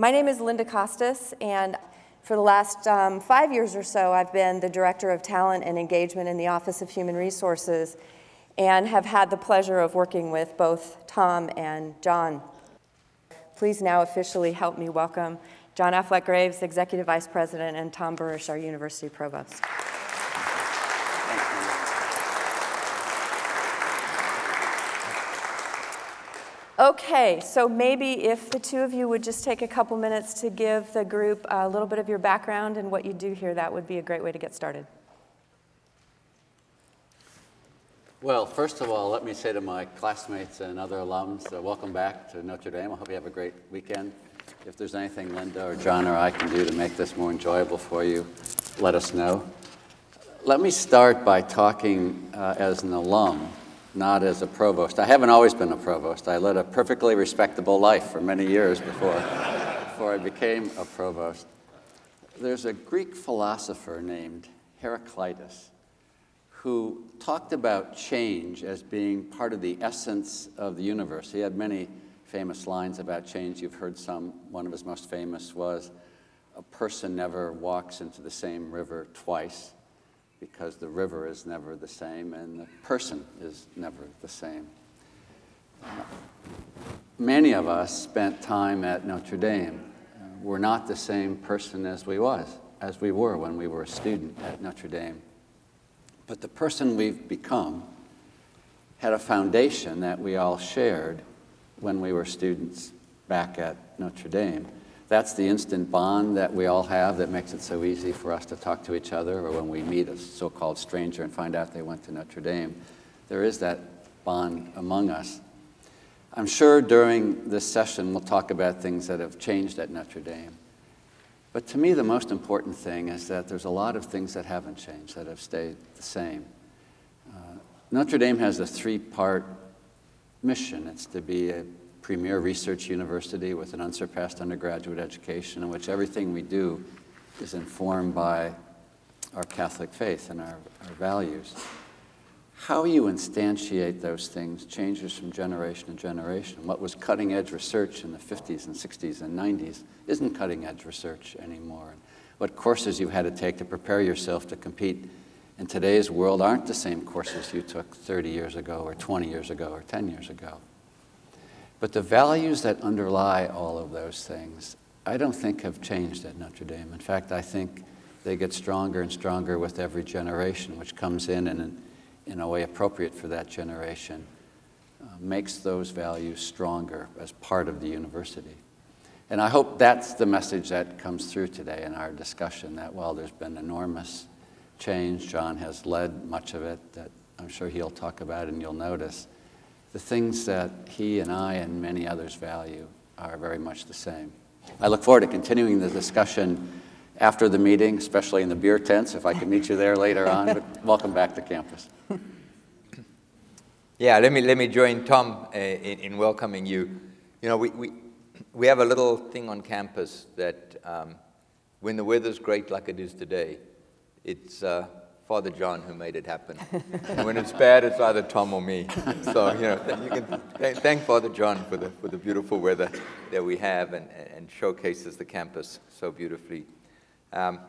My name is Linda Costas, and for the last um, five years or so, I've been the Director of Talent and Engagement in the Office of Human Resources and have had the pleasure of working with both Tom and John. Please now officially help me welcome John Affleck Graves, Executive Vice President, and Tom Burish, our University Provost. Okay, so maybe if the two of you would just take a couple minutes to give the group a little bit of your background and what you do here, that would be a great way to get started. Well, first of all, let me say to my classmates and other alums, uh, welcome back to Notre Dame. I hope you have a great weekend. If there's anything Linda or John or I can do to make this more enjoyable for you, let us know. Let me start by talking uh, as an alum not as a provost. I haven't always been a provost. I led a perfectly respectable life for many years before, before I became a provost. There's a Greek philosopher named Heraclitus who talked about change as being part of the essence of the universe. He had many famous lines about change. You've heard some. One of his most famous was, A person never walks into the same river twice because the river is never the same and the person is never the same. Many of us spent time at Notre Dame. We're not the same person as we was, as we were when we were a student at Notre Dame. But the person we've become had a foundation that we all shared when we were students back at Notre Dame that's the instant bond that we all have that makes it so easy for us to talk to each other, or when we meet a so called stranger and find out they went to Notre Dame. There is that bond among us. I'm sure during this session we'll talk about things that have changed at Notre Dame. But to me, the most important thing is that there's a lot of things that haven't changed, that have stayed the same. Uh, Notre Dame has a three part mission it's to be a premier research university with an unsurpassed undergraduate education in which everything we do is informed by our Catholic faith and our, our values. How you instantiate those things changes from generation to generation. What was cutting edge research in the 50s and 60s and 90s isn't cutting edge research anymore. What courses you had to take to prepare yourself to compete in today's world aren't the same courses you took 30 years ago or 20 years ago or 10 years ago. But the values that underlie all of those things, I don't think have changed at Notre Dame. In fact, I think they get stronger and stronger with every generation, which comes in and, in a way appropriate for that generation, uh, makes those values stronger as part of the university. And I hope that's the message that comes through today in our discussion that while there's been enormous change, John has led much of it, that I'm sure he'll talk about and you'll notice the things that he and I and many others value are very much the same. I look forward to continuing the discussion after the meeting, especially in the beer tents, if I can meet you there later on. But welcome back to campus. Yeah, let me, let me join Tom uh, in, in, welcoming you. You know, we, we, we have a little thing on campus that um, when the weather's great like it is today, it's uh, Father John who made it happen. when it's bad, it's either Tom or me. So, you know, you can thank Father John for the, for the beautiful weather that we have and, and showcases the campus so beautifully. Um,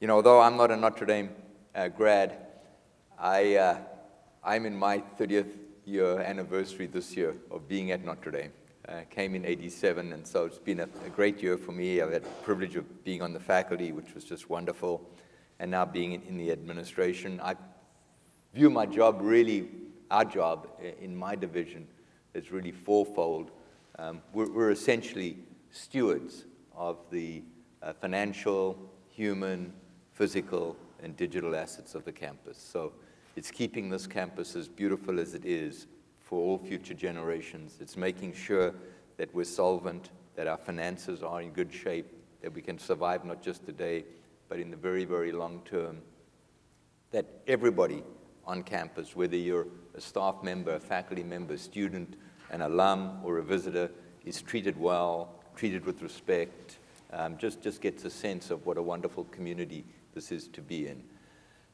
you know, although I'm not a Notre Dame uh, grad, I, uh, I'm in my 30th year anniversary this year of being at Notre Dame. Uh, came in 87, and so it's been a, a, great year for me. I've had the privilege of being on the faculty, which was just wonderful and now being in, the administration, I view my job really, our job in my division, is really fourfold. Um, we're, we're, essentially stewards of the uh, financial, human, physical, and digital assets of the campus. So it's keeping this campus as beautiful as it is for all future generations. It's making sure that we're solvent, that our finances are in good shape, that we can survive not just today, but in the very, very long term, that everybody on campus, whether you're a staff member, a faculty member, a student, an alum, or a visitor, is treated well, treated with respect, um, just, just gets a sense of what a wonderful community this is to be in.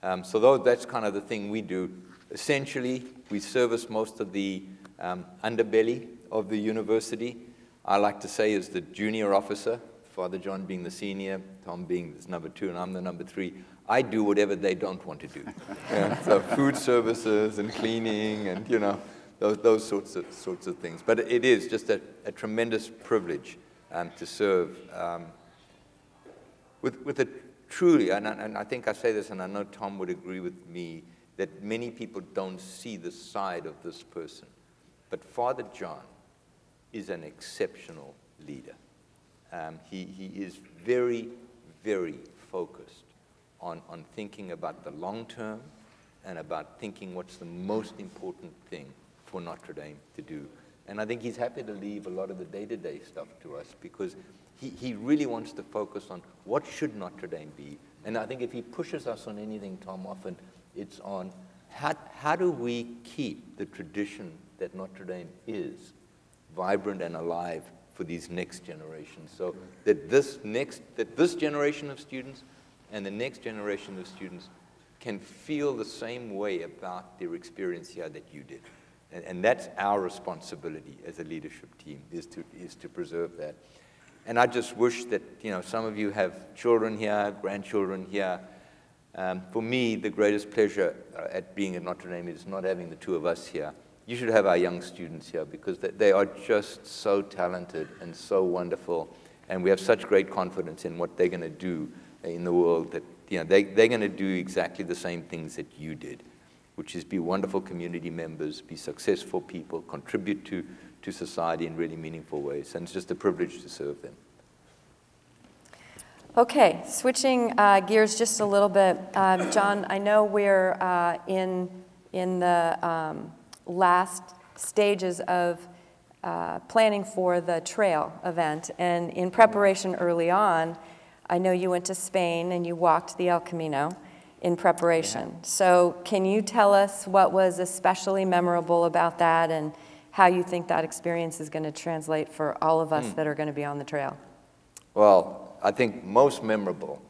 Um, so though that's kind of the thing we do. Essentially, we service most of the um, underbelly of the university. I like to say is the junior officer, Father John being the senior, Tom being the number two, and I'm the number three. I do whatever they don't want to do. Yeah, so food services and cleaning and, you know, those, those sorts, of, sorts of things. But it is just a, a tremendous privilege um, to serve um, with, with a truly, and I, and I think I say this, and I know Tom would agree with me, that many people don't see the side of this person. But Father John is an exceptional leader. Um, he, he is very, very focused on, on thinking about the long term and about thinking what's the most important thing for Notre Dame to do. And I think he's happy to leave a lot of the day-to-day stuff to us because he, he really wants to focus on what should Notre Dame be. And I think if he pushes us on anything, Tom, often it's on how, how do we keep the tradition that Notre Dame is vibrant and alive for these next generations. So that this next, that this generation of students and the next generation of students can feel the same way about their experience here that you did. And, and that's our responsibility as a leadership team, is to, is to preserve that. And I just wish that, you know, some of you have children here, grandchildren here. Um, for me, the greatest pleasure uh, at being at Notre Dame is not having the two of us here. You should have our young students here because they, are just so talented and so wonderful. And we have such great confidence in what they're going to do in the world that, you know, they, they're going to do exactly the same things that you did, which is be wonderful community members, be successful people, contribute to to society in really meaningful ways. And it's just a privilege to serve them. Okay, switching uh, gears just a little bit. Um, John, I know we're uh, in, in the um, last stages of uh, planning for the trail event. And in preparation early on, I know you went to Spain and you walked the El Camino in preparation. Yeah. So, can you tell us what was especially memorable about that and how you think that experience is going to translate for all of us mm. that are going to be on the trail. Well, I think most memorable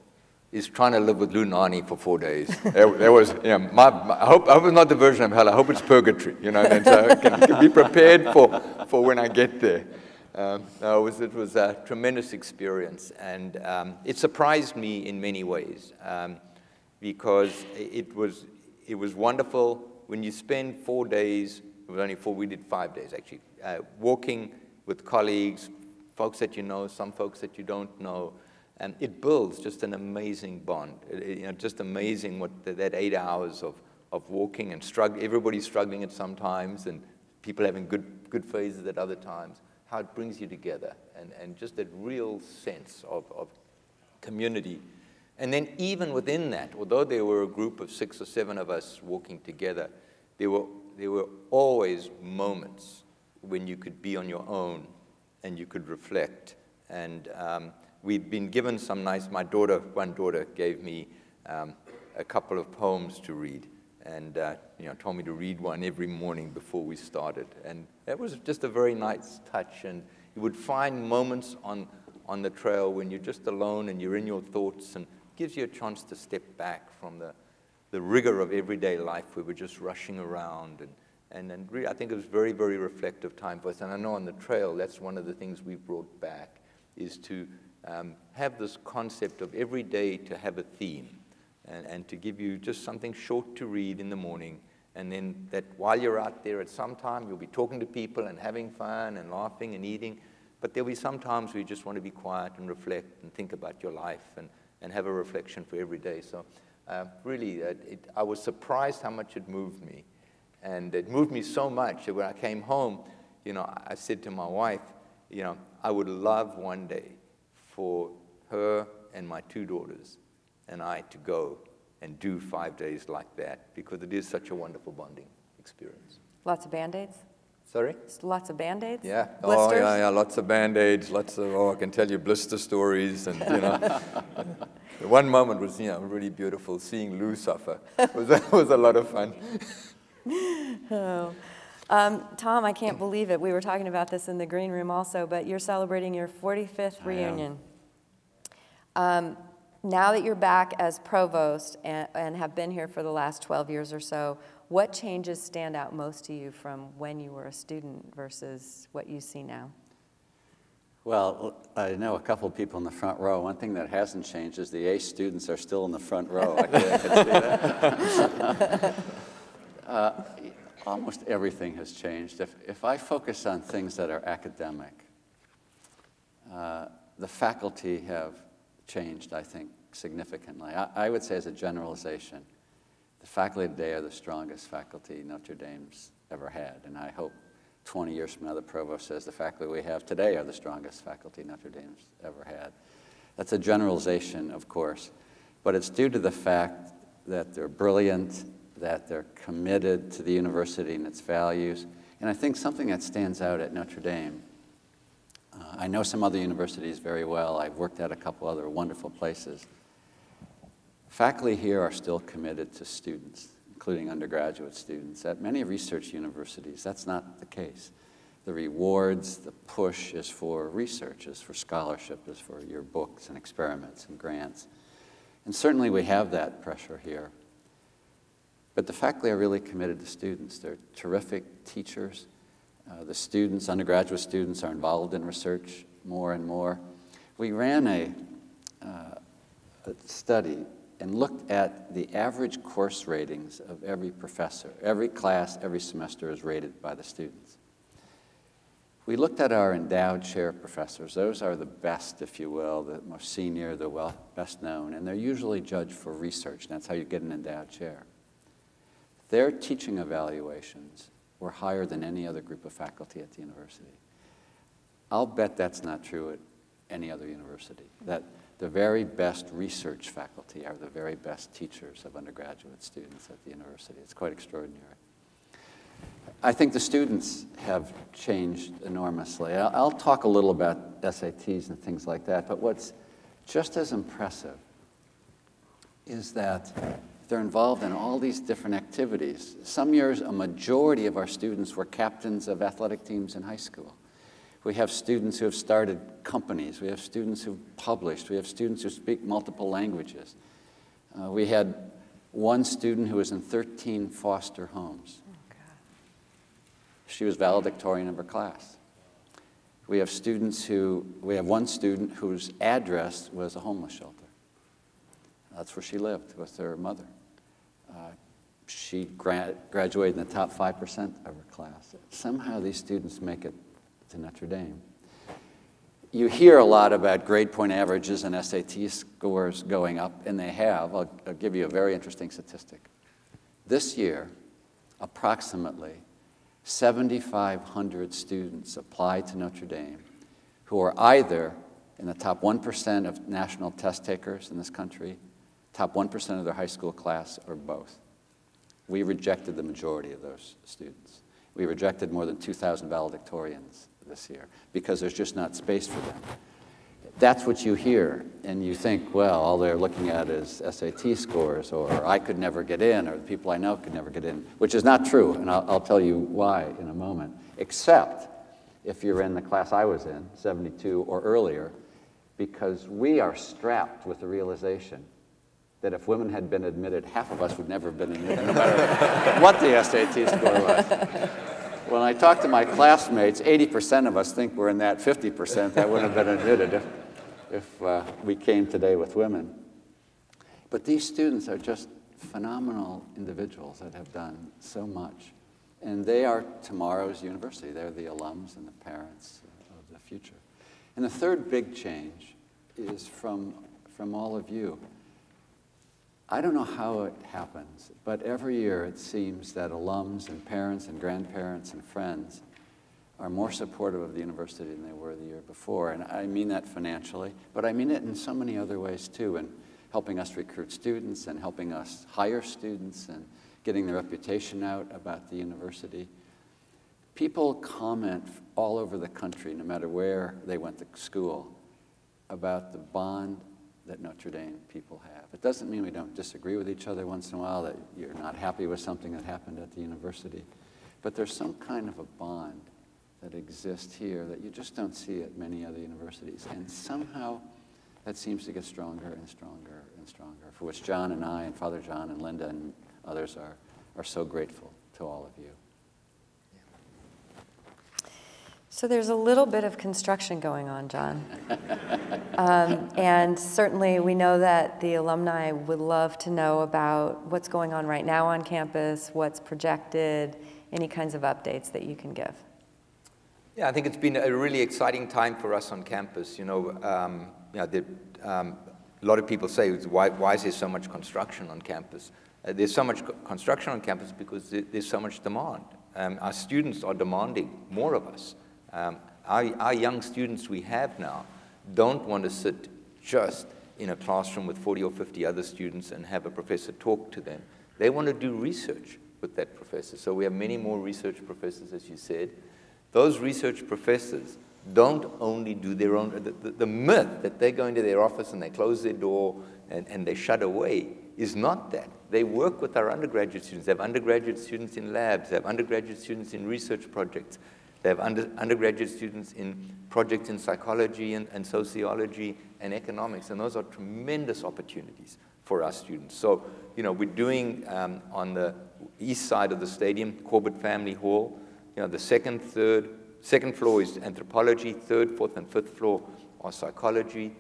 is trying to live with Lou Nanni for four days. there, was, you know, my, my, I, hope, I hope it's not the version of hell. I hope it's purgatory, you know, and so I can, can be prepared for, for when I get there. Um, it, was, it was a tremendous experience, and um, it surprised me in many ways um, because it was, it was wonderful when you spend four days it was only four, we did five days actually. Uh, walking with colleagues, folks that you know, some folks that you don't know, and it builds just an amazing bond. It, it, you know, just amazing what the, that eight hours of, of walking and struggling, everybody's struggling at some times, and people having good, good phases at other times, how it brings you together, and, and just that real sense of, of community. And then even within that, although there were a group of six or seven of us walking together, there were there were always moments when you could be on your own and you could reflect. And um, we'd been given some nice, my daughter, one daughter gave me um, a couple of poems to read and uh, you know, told me to read one every morning before we started. And that was just a very nice touch. And you would find moments on, on the trail when you're just alone and you're in your thoughts and gives you a chance to step back from the, the rigor of everyday life. We were just rushing around. And, and, and I think it was very, very reflective time for us. And I know on the trail, that's one of the things we've brought back, is to um, have this concept of every day to have a theme and, and to give you just something short to read in the morning. And then that while you're out there at some time, you'll be talking to people and having fun and laughing and eating. But there'll be some times where you just want to be quiet and reflect and think about your life and, and have a reflection for every day. So uh, really, uh, it, I was surprised how much it moved me. And it moved me so much that when I came home, you know, I said to my wife, you know, I would love one day for her and my two daughters and I to go and do five days like that because it is such a wonderful bonding experience. Lots of band aids? Sorry? Lots of band aids? Yeah. Blisters? Oh, yeah, yeah. Lots of band aids, lots of, oh, I can tell you blister stories and, you know. The one moment was, you know, really beautiful. Seeing Lou suffer was, was a lot of fun. oh. Um, Tom, I can't believe it. We were talking about this in the green room also, but you're celebrating your 45th reunion. Um, now that you're back as provost and, and, have been here for the last 12 years or so, what changes stand out most to you from when you were a student versus what you see now? Well, I know a couple of people in the front row. One thing that hasn't changed is the A students are still in the front row. I I that. uh, almost everything has changed. If, if I focus on things that are academic, uh, the faculty have changed, I think, significantly. I, I would say, as a generalization, the faculty today are the strongest faculty Notre Dame's ever had, and I hope 20 years from now, the provost says the faculty we have today are the strongest faculty Notre Dame's ever had. That's a generalization, of course, but it's due to the fact that they're brilliant, that they're committed to the university and its values. And I think something that stands out at Notre Dame, uh, I know some other universities very well. I've worked at a couple other wonderful places. Faculty here are still committed to students including undergraduate students. At many research universities, that's not the case. The rewards, the push is for research, is for scholarship, is for your books and experiments and grants. And certainly we have that pressure here. But the faculty are really committed to students. They're terrific teachers. Uh, the students, undergraduate students, are involved in research more and more. We ran a, uh, a study and looked at the average course ratings of every professor. Every class, every semester is rated by the students. We looked at our endowed chair professors. Those are the best, if you will, the most senior, the well, best known, and they're usually judged for research. That's how you get an endowed chair. Their teaching evaluations were higher than any other group of faculty at the university. I'll bet that's not true at any other university. That the very best research faculty are the very best teachers of undergraduate students at the university. It's quite extraordinary. I think the students have changed enormously. I'll, talk a little about SATs and things like that, but what's just as impressive is that they're involved in all these different activities. Some years, a majority of our students were captains of athletic teams in high school. We have students who have started companies. We have students who've published. We have students who speak multiple languages. Uh, we had one student who was in 13 foster homes. Oh, she was valedictorian of her class. We have students who, we have one student whose address was a homeless shelter. That's where she lived with her mother. She gra graduated in the top 5% of her class. Somehow these students make it to Notre Dame. You hear a lot about grade point averages and SAT scores going up, and they have. I'll, I'll give you a very interesting statistic. This year, approximately 7,500 students applied to Notre Dame who are either in the top 1% of national test takers in this country, top 1% of their high school class, or both. We rejected the majority of those students. We rejected more than 2,000 valedictorians this year because there's just not space for them. That's what you hear, and you think, well, all they're looking at is SAT scores, or I could never get in, or the people I know could never get in, which is not true, and I'll, I'll tell you why in a moment, except if you're in the class I was in, 72 or earlier, because we are strapped with the realization that if women had been admitted, half of us would never have been admitted, no matter what the SAT score was. When I talk to my classmates, 80% of us think we're in that 50% that wouldn't have been admitted if, if uh, we came today with women. But these students are just phenomenal individuals that have done so much. And they are tomorrow's university. They're the alums and the parents of the future. And the third big change is from, from all of you. I don't know how it happens, but every year it seems that alums and parents and grandparents and friends are more supportive of the university than they were the year before. And I mean that financially, but I mean it in so many other ways too, in helping us recruit students and helping us hire students and getting the reputation out about the university. People comment all over the country, no matter where they went to school, about the bond that Notre Dame people have. It doesn't mean we don't disagree with each other once in a while, that you're not happy with something that happened at the university. But there's some kind of a bond that exists here that you just don't see at many other universities. And somehow that seems to get stronger and stronger and stronger, for which John and I and Father John and Linda and others are, are so grateful to all of you. So there's a little bit of construction going on, John. Um, And certainly, we know that the alumni would love to know about what's going on right now on campus, what's projected, any kinds of updates that you can give. Yeah, I think it's been a really exciting time for us on campus. You know, um, you know the, um, a lot of people say, why, why is there so much construction on campus? Uh, there's so much co- construction on campus because there, there's so much demand. Our students are demanding more of us. Um, our, our young students we have now don't want to sit just in a classroom with 40 or 50 other students and have a professor talk to them. They want to do research with that professor. So we have many more research professors, as you said. Those research professors don't only do their own, the, the, the, myth that they go into their office and they close their door and, and they shut away is not that. They work with our undergraduate students. They have undergraduate students in labs, they have undergraduate students in research projects, they have under, undergraduate students in projects in psychology and, and sociology and economics, and those are tremendous opportunities for our students. So, you know, we're doing um, on the east side of the stadium, Corbett Family Hall, you know, the second, third, second floor is anthropology, third, fourth, and fifth floor are psychology.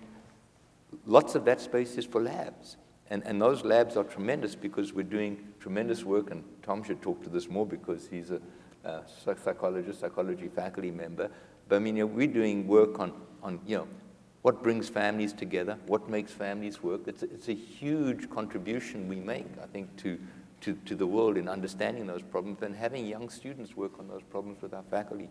Lots of that space is for labs. And, and those labs are tremendous because we're doing tremendous work, and Tom should talk to this more because he's a, a psychologist, psychology faculty member. But I mean, you know, we're doing work on, on, you know, what brings families together, what makes families work. It's a, it's a huge contribution we make, I think, to, to, to the world in understanding those problems and having young students work on those problems with our faculty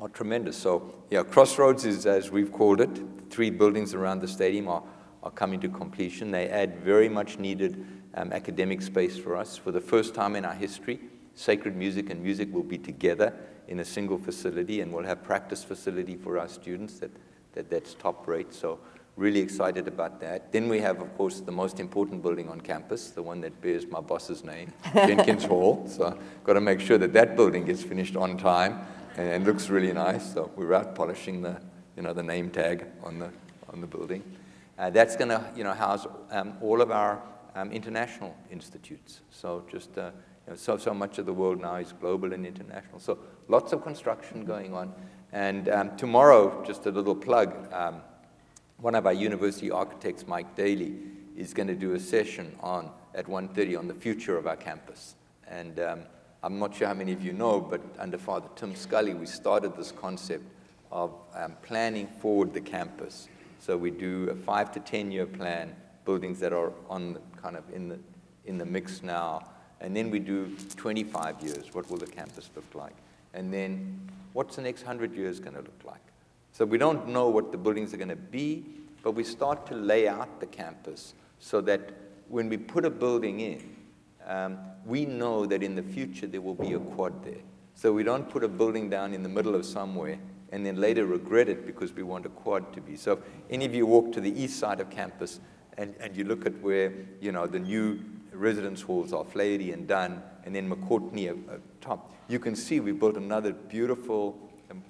are tremendous. So, yeah, Crossroads is, as we've called it, three buildings around the stadium are, are coming to completion. They add very much needed um, academic space for us. For the first time in our history, sacred music and music will be together in a single facility, and we'll have practice facility for our students that, that that's top rate. So really excited about that. Then we have, of course, the most important building on campus, the one that bears my boss's name, Jenkins Hall. So got to make sure that that building gets finished on time and, and looks really nice. So we're out polishing the, you know, the name tag on the, on the building. Uh, that's going to, you know, house um, all of our um, international institutes. So just, uh, you know, so, so much of the world now is global and international. So lots of construction going on. And um, tomorrow, just a little plug, um, one of our university architects, Mike Daly, is going to do a session on at 1.30 on the future of our campus. And um, I'm not sure how many of you know, but under Father Tim Scully, we started this concept of um, planning forward the campus. So we do a five to 10 year plan, buildings that are on the, kind of in the, in the mix now. And then we do 25 years, what will the campus look like? And then what's the next 100 years going to look like? So we don't know what the buildings are going to be, but we start to lay out the campus so that when we put a building in, um, we know that in the future there will be a quad there. So we don't put a building down in the middle of somewhere and then later regret it because we want a quad to be. So if any of you walk to the east side of campus and, and you look at where, you know, the new residence halls are, Flaherty and Dunn, and then McCourtney up top, you can see we built another beautiful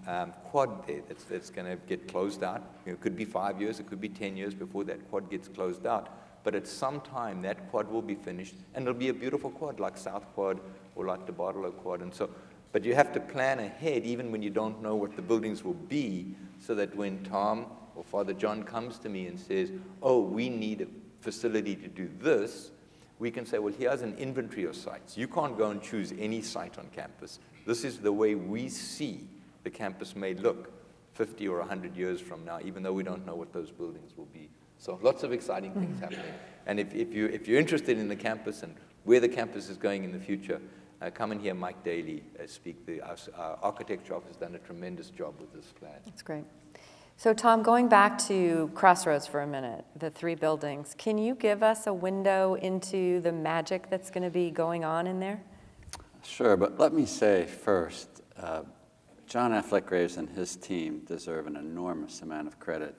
um, quad there that's, that's going to get closed out. It could be five years, it could be 10 years before that quad gets closed out. But at some time, that quad will be finished, and it'll be a beautiful quad like South Quad or like DeBartolo Quad. And so, but you have to plan ahead, even when you don't know what the buildings will be, so that when Tom or Father John comes to me and says, oh, we need a facility to do this, we can say, well, here's an inventory of sites. You can't go and choose any site on campus. This is the way we see the campus may look 50 or 100 years from now, even though we don't know what those buildings will be. So lots of exciting things happening. And if, if, you, if you're interested in the campus and where the campus is going in the future, uh, come and hear Mike Daly uh, speak. The, our, our architecture office has done a tremendous job with this plan. That's great. So, Tom, going back to Crossroads for a minute, the three buildings, can you give us a window into the magic that's going to be going on in there? Sure, but let me say first, uh, John Affleck Graves and his team deserve an enormous amount of credit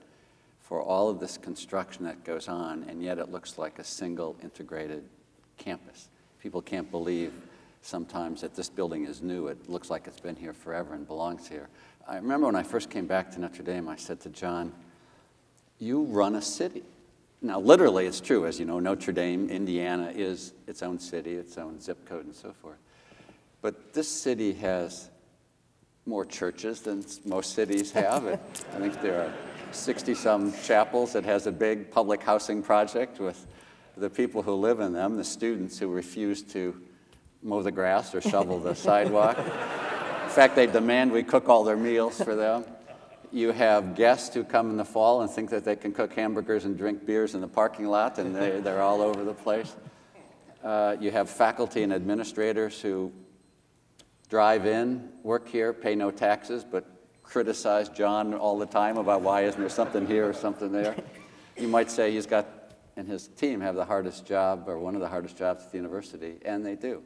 for all of this construction that goes on, and yet it looks like a single integrated campus. People can't believe sometimes that this building is new. It looks like it's been here forever and belongs here. I remember when I first came back to Notre Dame, I said to John, You run a city. Now, literally, it's true. As you know, Notre Dame, Indiana, is its own city, its own zip code, and so forth. But this city has more churches than most cities have. I think there are 60-some chapels. It has a big public housing project with the people who live in them, the students who refuse to mow the grass or shovel the sidewalk. In fact, they demand we cook all their meals for them. You have guests who come in the fall and think that they can cook hamburgers and drink beers in the parking lot, and they, they're all over the place. Uh, you have faculty and administrators who drive in, work here, pay no taxes, but criticize John all the time about why isn't there something here or something there. You might say he's got, and his team have the hardest job, or one of the hardest jobs at the university, and they do.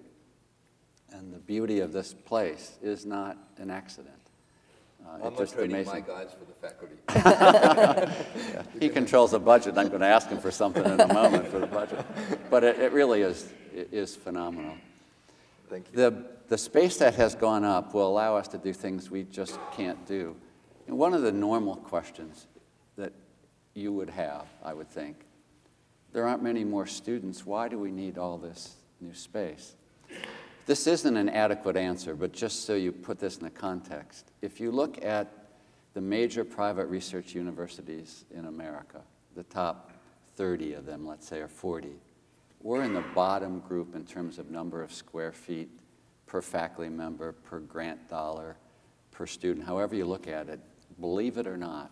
And the beauty of this place is not an accident. Uh, I'm it's just trading my guys for the faculty. He controls the budget. I'm going to ask him for something in a moment for the budget. But it, it really is, it is phenomenal. Thank you. The, the space that has gone up will allow us to do things we just can't do. And one of the normal questions that you would have, I would think, there aren't many more students. Why do we need all this new space? This isn't an adequate answer, but just so you put this in the context, if you look at the major private research universities in America, the top 30 of them, let's say, or 40, we're in the bottom group in terms of number of square feet per faculty member, per grant dollar, per student, however you look at it. Believe it or not,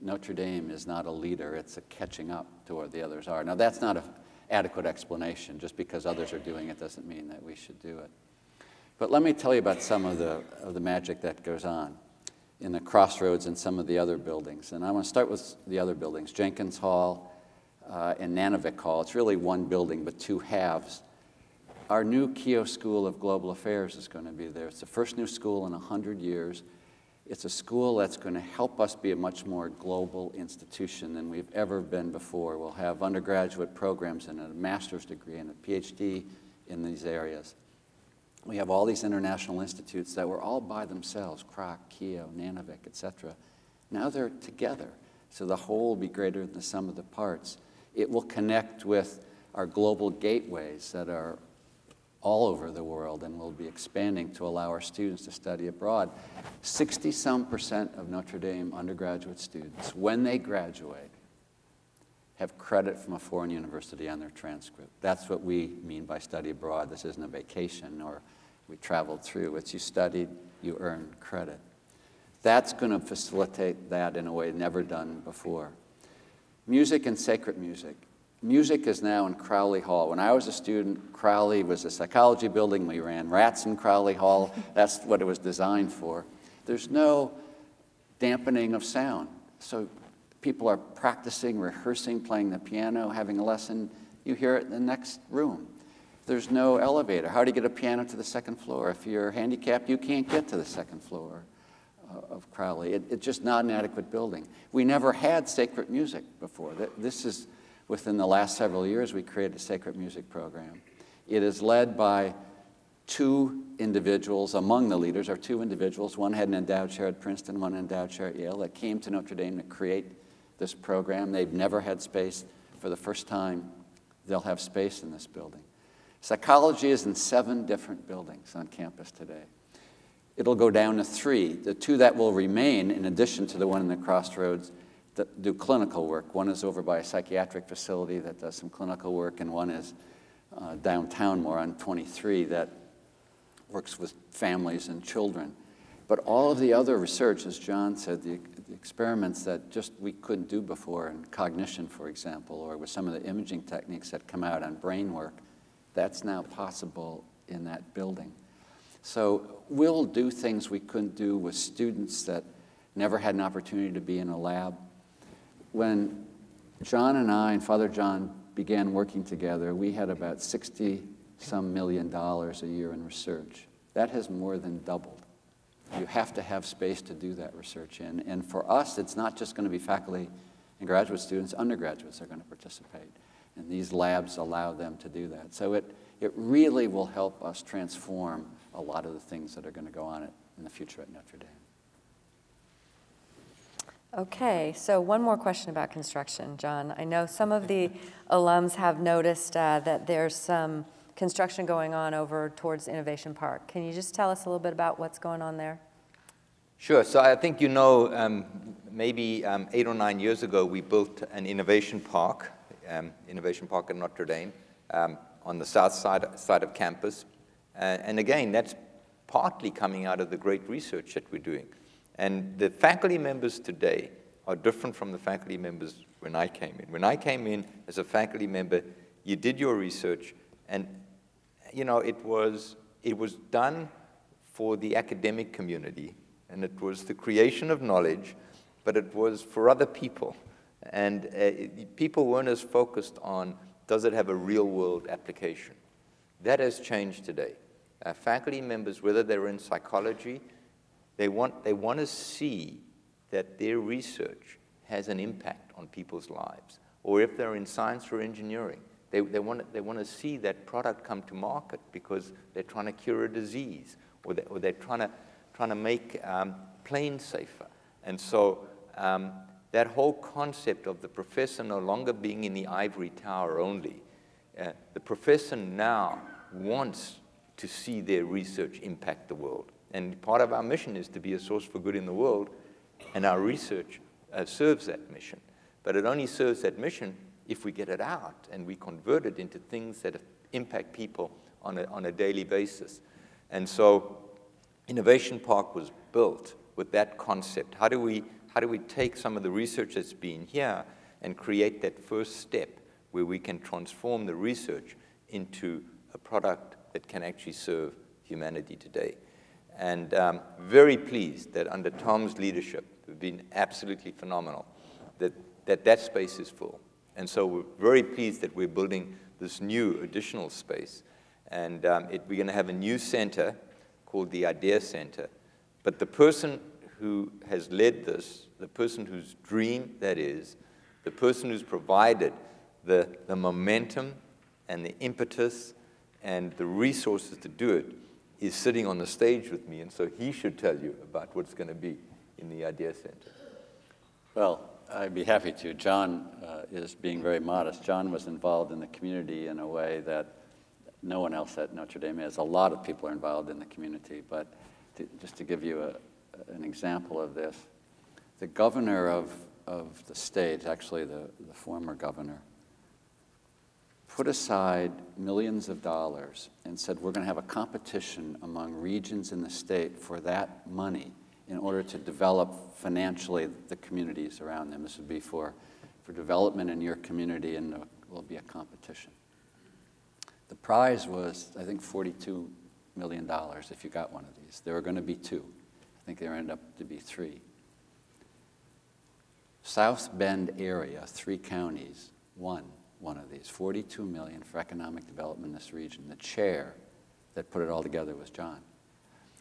Notre Dame is not a leader, it's a catching up to where the others are. Now, that's not an adequate explanation. Just because others are doing it doesn't mean that we should do it. But let me tell you about some of the, of the magic that goes on in the crossroads and some of the other buildings. And I want to start with the other buildings Jenkins Hall uh, and Nanovic Hall. It's really one building, but two halves. Our new Keough School of Global Affairs is going to be there. It's the first new school in 100 years. It's a school that's going to help us be a much more global institution than we've ever been before. We'll have undergraduate programs and a master's degree and a PhD in these areas. We have all these international institutes that were all by themselves, Kroc, Keough, Nanovic, etc. Now they're together, so the whole will be greater than the sum of the parts. It will connect with our global gateways that are all over the world and will be expanding to allow our students to study abroad. 60 some percent of Notre Dame undergraduate students, when they graduate, have credit from a foreign university on their transcript. That's what we mean by study abroad. This isn't a vacation or we traveled through. It's you studied, you earned credit. That's going to facilitate that in a way never done before. Music and sacred music. Music is now in Crowley Hall. When I was a student, Crowley was a psychology building. We ran rats in Crowley Hall. That's what it was designed for. There's no dampening of sound. So people are practicing, rehearsing, playing the piano, having a lesson. You hear it in the next room. There's no elevator. How do you get a piano to the second floor? If you're handicapped, you can't get to the second floor uh, of Crowley. It, it's just not an adequate building. We never had sacred music before. This is within the last several years we created a sacred music program. It is led by two individuals, among the leaders are two individuals. One had an endowed chair at Princeton, one endowed chair at Yale, that came to Notre Dame to create this program. They've never had space. For the first time, they'll have space in this building. Psychology is in seven different buildings on campus today. It'll go down to three. The two that will remain, in addition to the one in the crossroads, that do clinical work. One is over by a psychiatric facility that does some clinical work, and one is uh, downtown more on 23 that works with families and children. But all of the other research, as John said, the, the experiments that just we couldn't do before in cognition, for example, or with some of the imaging techniques that come out on brain work, that's now possible in that building. So we'll do things we couldn't do with students that never had an opportunity to be in a lab. When John and I and Father John began working together, we had about 60 some million dollars a year in research. That has more than doubled. You have to have space to do that research in. And for us, it's not just going to be faculty and graduate students, undergraduates are going to participate. And these labs allow them to do that. So it, it really will help us transform a lot of the things that are going to go on in the future at Notre Dame. Okay, so one more question about construction, John. I know some of the alums have noticed uh, that there's some construction going on over towards Innovation Park. Can you just tell us a little bit about what's going on there? Sure. So I think you know, um, maybe um, eight or nine years ago, we built an innovation park, um, innovation park at Notre Dame, um, on the south side, side of campus. Uh, and again, that's partly coming out of the great research that we're doing. And the faculty members today are different from the faculty members when I came in. When I came in as a faculty member, you did your research, and you know it was it was done for the academic community, and it was the creation of knowledge, but it was for other people, and uh, people weren't as focused on does it have a real world application. That has changed today. Uh, faculty members, whether they're in psychology, they want, they want to see that their research has an impact on people's lives. Or if they're in science or engineering, they, they, want, they want to see that product come to market because they're trying to cure a disease or, they, or they're trying to, trying to make um, planes safer. And so um, that whole concept of the professor no longer being in the ivory tower only, uh, the professor now wants to see their research impact the world. And part of our mission is to be a source for good in the world, and our research uh, serves that mission. But it only serves that mission if we get it out and we convert it into things that impact people on a, on a daily basis. And so Innovation Park was built with that concept. How do we, how do we take some of the research that's been here and create that first step where we can transform the research into a product that can actually serve humanity today? And um, very pleased that under Tom's leadership, we've been absolutely phenomenal, that that, that space is full. And so we're very pleased that we're building this new additional space. And um, it, we're going to have a new center called the Idea Center. But the person who has led this, the person whose dream that is, the person who's provided the, the momentum and the impetus and the resources to do it, is sitting on the stage with me. And so he should tell you about what's going to be in the Idea Center. Well, I'd be happy to. John uh, is being very modest. John was involved in the community in a way that no one else at Notre Dame is. A lot of people are involved in the community, but to, just to give you a, an example of this, the governor of, of the state, actually the, the former governor, put aside millions of dollars and said, we're going to have a competition among regions in the state for that money in order to develop financially the communities around them. This would be for, for development in your community, and it will be a competition. The prize was, I think, $42 million if you got one of these. There were going to be two. I think there ended up to be three. South Bend area, three counties, won one of these. 42 million for economic development in this region. The chair that put it all together was John.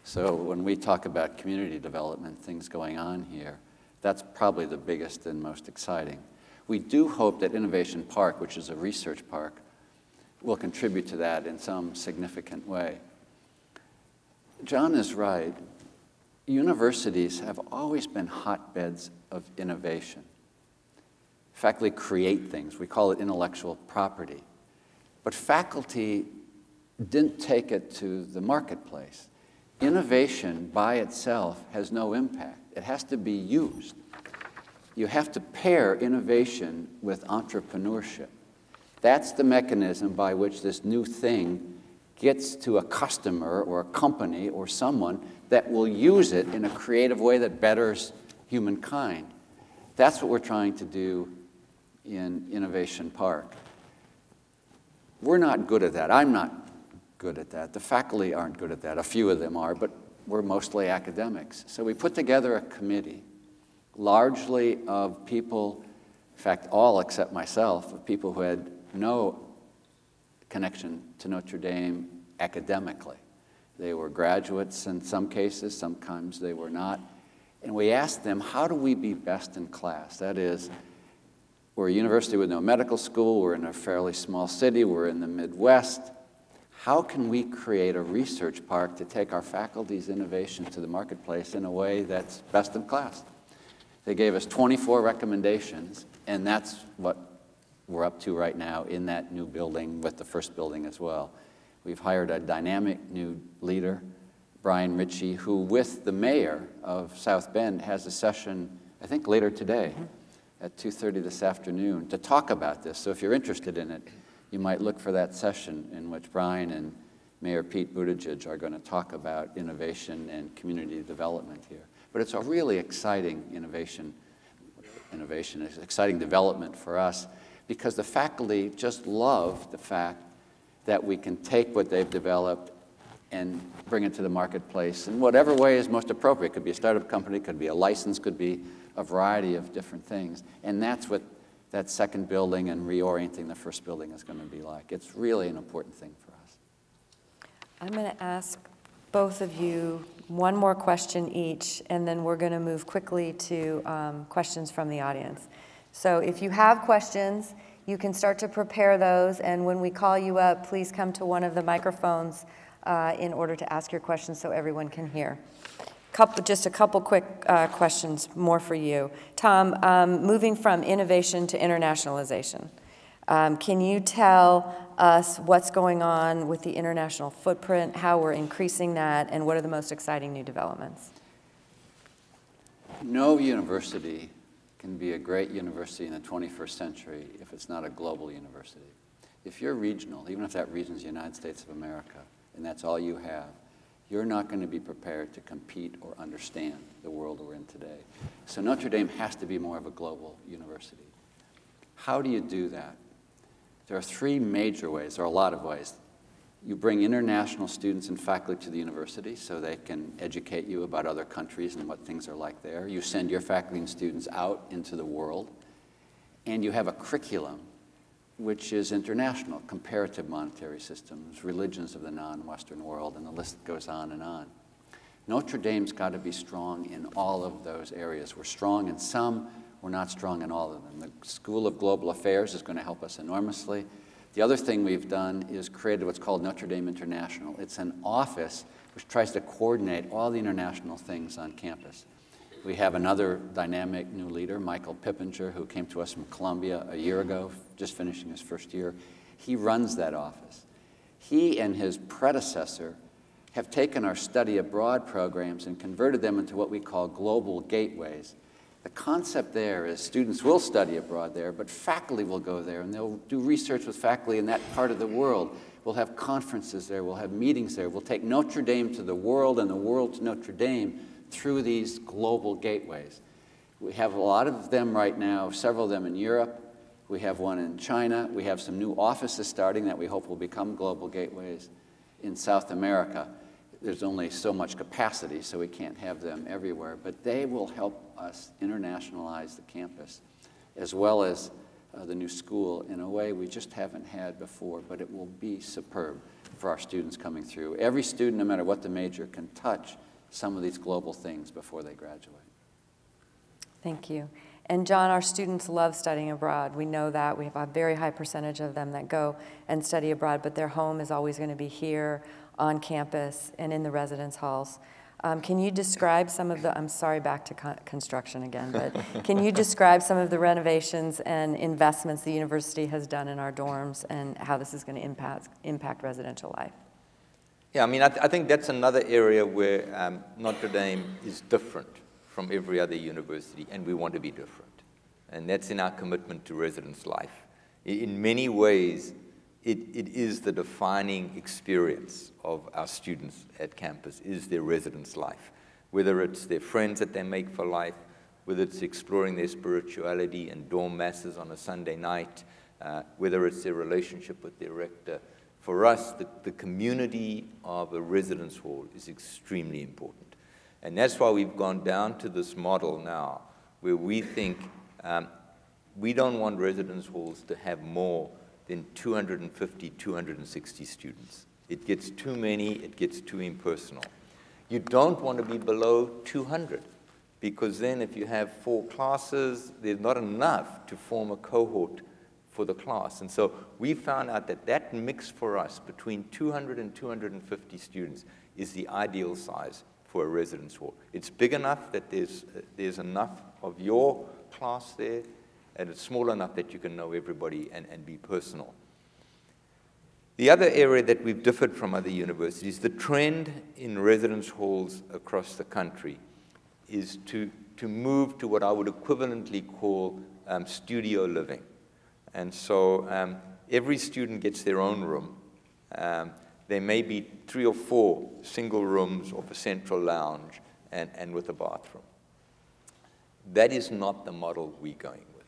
So when we talk about community development, things going on here, that's probably the biggest and most exciting. We do hope that Innovation Park, which is a research park, will contribute to that in some significant way. John is right. Universities have always been hotbeds of innovation. Faculty create things. We call it intellectual property. But faculty didn't take it to the marketplace innovation by itself has no impact. It has to be used. You have to pair innovation with entrepreneurship. That's the mechanism by which this new thing gets to a customer or a company or someone that will use it in a creative way that betters humankind. That's what we're trying to do in Innovation Park. We're not good at that. I'm not good at that. The faculty aren't good at that. A few of them are, but we're mostly academics. So we put together a committee, largely of people, in fact, all except myself, of people who had no connection to Notre Dame academically. They were graduates in some cases, sometimes they were not. And we asked them, how do we be best in class? That is, we're a university with no medical school, we're in a fairly small city, we're in the Midwest. How can we create a research park to take our faculty's innovation to the marketplace in a way that's best in class? They gave us 24 recommendations, and that's what we're up to right now in that new building with the first building as well. We've hired a dynamic new leader, Brian Ritchie, who, with the mayor of South Bend, has a session, I think, later today mm-hmm. At 2.30 this afternoon to talk about this. So if you're interested in it, you might look for that session in which Brian and Mayor Pete Buttigieg are going to talk about innovation and community development here. But it's a really exciting innovation, innovation, exciting development for us because the faculty just love the fact that we can take what they've developed and bring it to the marketplace in whatever way is most appropriate. It could be a startup company, could be a license, could be a variety of different things. And that's what that second building and reorienting the first building is going to be like. It's really an important thing for us. I'm going to ask both of you one more question each, and then we're going to move quickly to um, questions from the audience. So if you have questions, you can start to prepare those, and when we call you up, please come to one of the microphones uh, in order to ask your questions so everyone can hear. Couple, just a couple quick uh, questions more for you. Tom, um, moving from innovation to internationalization, um, can you tell us what's going on with the international footprint, how we're increasing that, and what are the most exciting new developments? No university can be a great university in the 21st century if it's not a global university. If you're regional, even if that region is the United States of America, and that's all you have, you're not going to be prepared to compete or understand the world we're in today. So Notre Dame has to be more of a global university. How do you do that? There are three major ways, are a lot of ways. You bring international students and faculty to the university so they can educate you about other countries and what things are like there. You send your faculty and students out into the world. And you have a curriculum which is international, comparative monetary systems, religions of the non-Western world, and the list goes on and on. Notre Dame's got to be strong in all of those areas. We're strong in some, we're not strong in all of them. The School of Global Affairs is going to help us enormously. The other thing we've done is created what's called Notre Dame International. It's an office which tries to coordinate all the international things on campus. We have another dynamic new leader, Michael Pippenger, who came to us from Columbia a year ago, just finishing his first year. He runs that office. He and his predecessor have taken our study abroad programs and converted them into what we call global gateways. The concept there is students will study abroad there, but faculty will go there and they'll do research with faculty in that part of the world. We'll have conferences there, we'll have meetings there. We'll take Notre Dame to the world and the world to Notre Dame through these global gateways. We have a lot of them right now, several of them in Europe. We have one in China. We have some new offices starting that we hope will become global gateways in South America. There's only so much capacity, so we can't have them everywhere, but they will help us internationalize the campus as well as uh, the new school in a way we just haven't had before, but it will be superb for our students coming through. Every student, no matter what the major, can touch some of these global things before they graduate. Thank you. And John, our students love studying abroad. We know that. We have a very high percentage of them that go and study abroad, but their home is always going to be here on campus and in the residence halls. Um, can you describe some of the, I'm sorry, back to con construction again, but can you describe some of the renovations and investments the university has done in our dorms and how this is going to impact, impact residential life? Yeah, I mean, I, th I think that's another area where um, Notre Dame is different from every other university, and we want to be different. And that's in our commitment to residence life. In many ways, it, it is the defining experience of our students at campus, is their residence life. Whether it's their friends that they make for life, whether it's exploring their spirituality and dorm masses on a Sunday night, uh, whether it's their relationship with their rector, for us, the, the community of a residence hall is extremely important. And that's why we've gone down to this model now, where we think um, we don't want residence halls to have more than 250, 260 students. It gets too many, it gets too impersonal. You don't want to be below 200, because then if you have four classes, there's not enough to form a cohort for the class. And so we found out that that mix for us between 200 and 250 students is the ideal size for a residence hall. It's big enough that there's, uh, there's enough of your class there, and it's small enough that you can know everybody and, and be personal. The other area that we've differed from other universities, the trend in residence halls across the country is to, to move to what I would equivalently call um, studio living. And so um, every student gets their own room. Um, there may be three or four single rooms of a central lounge and, and with a bathroom. That is not the model we're going with.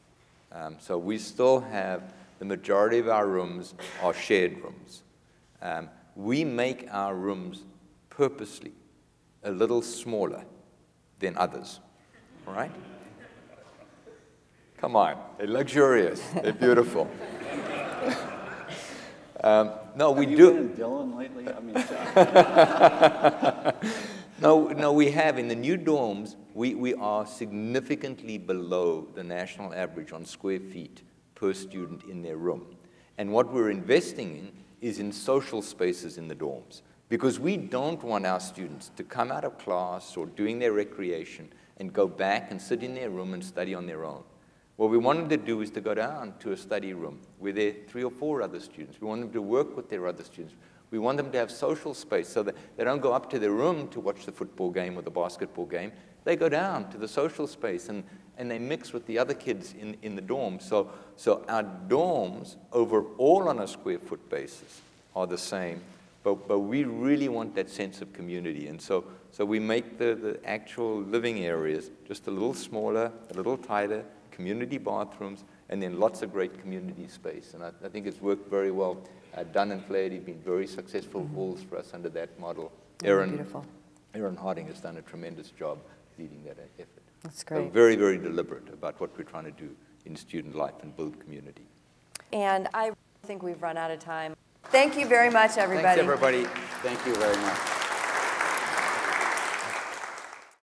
Um, so we still have the majority of our rooms are shared rooms. Um, we make our rooms purposely a little smaller than others, all right? Come on, they're luxurious, they're beautiful. um, no, we Have you do. been in lately? I mean, No, no, we have. In the new dorms, we, we are significantly below the national average on square feet per student in their room. And what we're investing in is in social spaces in the dorms. Because we don't want our students to come out of class or doing their recreation and go back and sit in their room and study on their own. What we wanted to do is to go down to a study room there are three or four other students. We want them to work with their other students. We want them to have social space so that they don't go up to their room to watch the football game or the basketball game. They go down to the social space and, and they mix with the other kids in, in the dorm. So, so our dorms overall on a square foot basis are the same, but, but we really want that sense of community. And so, so we make the, the actual living areas just a little smaller, a little tighter, community bathrooms, and then lots of great community space. And I, I think it's worked very well. Uh, Dunne and Flaherty have been very successful halls for us under that model. Really Erin, beautiful. Erin Harding has done a tremendous job leading that effort. That's So great. very, very deliberate about what we're trying to do in student life and build community. And I think we've run out of time. Thank you very much, everybody. Thanks, everybody. thank you very much.